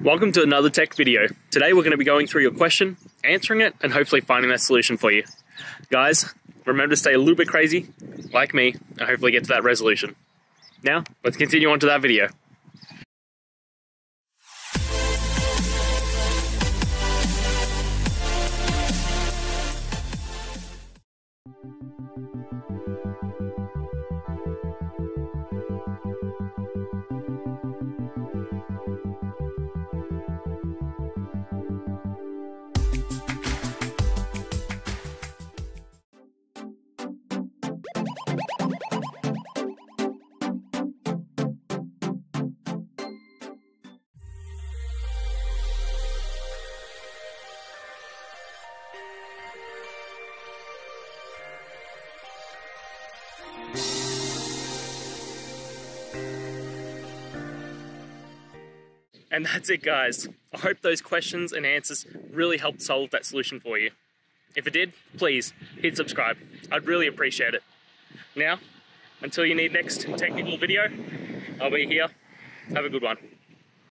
Welcome to another tech video. Today we're going to be going through your question, answering it, and hopefully finding that solution for you. Guys, remember to stay a little bit crazy, like me, and hopefully get to that resolution. Now, let's continue on to that video. And that's it, guys. I hope those questions and answers really helped solve that solution for you. If it did, please hit subscribe. I'd really appreciate it. Now, until you need next technical video, I'll be here. Have a good one.